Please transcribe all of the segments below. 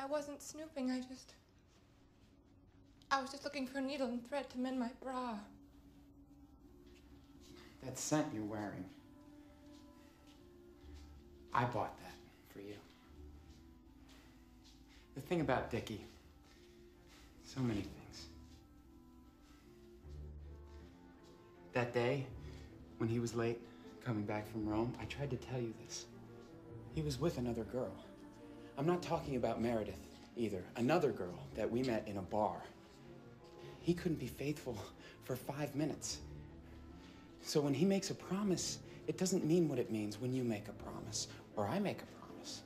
I wasn't snooping, I just. I was just looking for a needle and thread to mend my bra. That scent you're wearing. I bought that for you. The thing about Dickie, so many things. That day, when he was late coming back from Rome, I tried to tell you this. He was with another girl. I'm not talking about Meredith either. Another girl that we met in a bar. He couldn't be faithful for five minutes. So when he makes a promise, it doesn't mean what it means when you make a promise or I make a promise.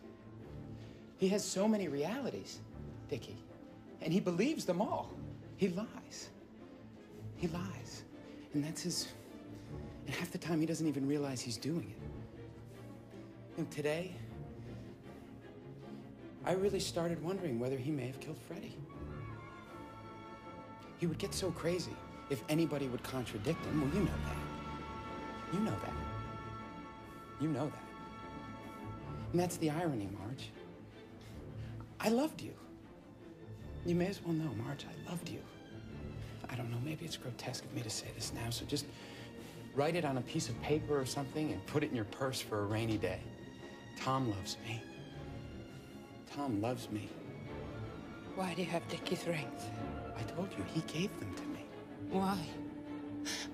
He has so many realities, Dickie, and he believes them all. He lies. He lies. And that's his. And half the time he doesn't even realize he's doing it. And today, I really started wondering whether he may have killed Freddie. He would get so crazy if anybody would contradict him. Well, you know that. You know that. You know that. And that's the irony, Marge. I loved you. You may as well know, Marge, I loved you. I don't know, maybe it's grotesque of me to say this now, so just write it on a piece of paper or something and put it in your purse for a rainy day. Tom loves me. Tom loves me. Why do you have Dickie's rings? I told you, he gave them to me. Why?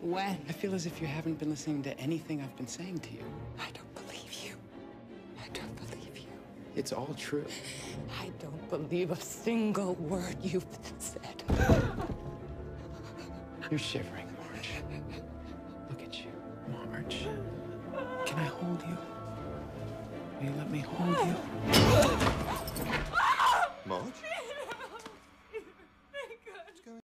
When? I feel as if you haven't been listening to anything I've been saying to you. I don't believe you. I don't believe you. It's all true. I don't believe a single word you've said. You're shivering, Marge. Look at you, Marge. Can I hold you? Will you let me hold you? Oh!